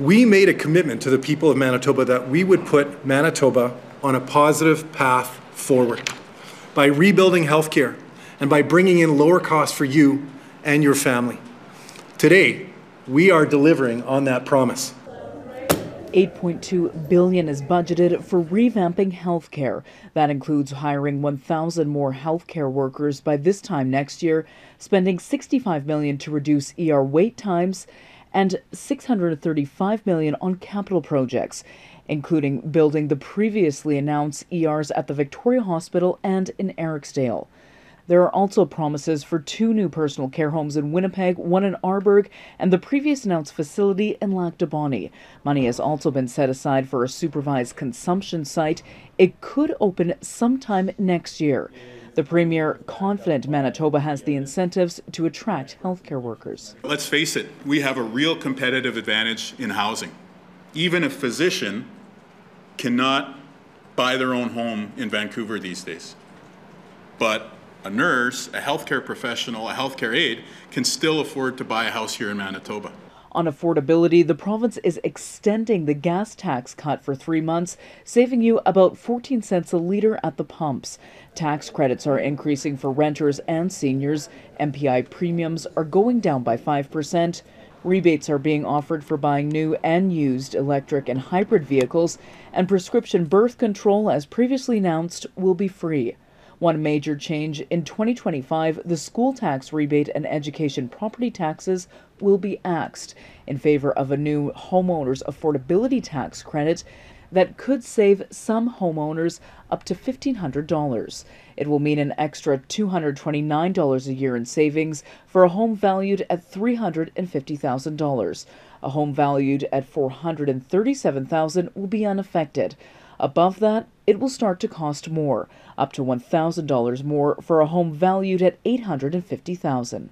We made a commitment to the people of Manitoba that we would put Manitoba on a positive path forward by rebuilding healthcare and by bringing in lower costs for you and your family. Today, we are delivering on that promise. 8.2 billion is budgeted for revamping healthcare. That includes hiring 1,000 more healthcare workers by this time next year, spending 65 million to reduce ER wait times, and 635 million on capital projects, including building the previously announced ERs at the Victoria Hospital and in Eriksdale. There are also promises for two new personal care homes in Winnipeg, one in Arborg, and the previous announced facility in Lac du Bonnet. Money has also been set aside for a supervised consumption site. It could open sometime next year. The Premier confident Manitoba has the incentives to attract healthcare workers. Let's face it, we have a real competitive advantage in housing. Even a physician cannot buy their own home in Vancouver these days. But a nurse, a healthcare professional, a healthcare aide can still afford to buy a house here in Manitoba. On affordability, the province is extending the gas tax cut for three months, saving you about 14 cents a litre at the pumps. Tax credits are increasing for renters and seniors. MPI premiums are going down by 5%. Rebates are being offered for buying new and used electric and hybrid vehicles, and prescription birth control, as previously announced, will be free. One major change in 2025 the school tax rebate and education property taxes will be axed in favor of a new homeowners affordability tax credit that could save some homeowners up to $1,500. It will mean an extra $229 a year in savings for a home valued at $350,000. A home valued at 437,000 will be unaffected. Above that, it will start to cost more, up to $1,000 more for a home valued at $850,000.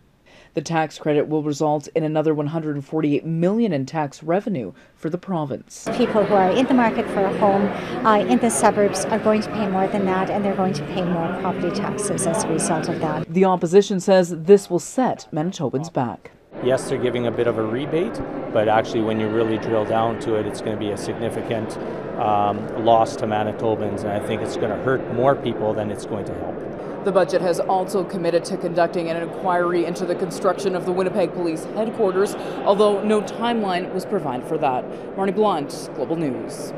The tax credit will result in another 148 million in tax revenue for the province. People who are in the market for a home uh, in the suburbs are going to pay more than that, and they're going to pay more property taxes as a result of that. The opposition says this will set Manitobans back. Yes, they're giving a bit of a rebate, but actually, when you really drill down to it, it's going to be a significant um, loss to Manitobans, and I think it's going to hurt more people than it's going to help. The budget has also committed to conducting an inquiry into the construction of the Winnipeg Police headquarters, although no timeline was provided for that. Marney Blunt, Global News.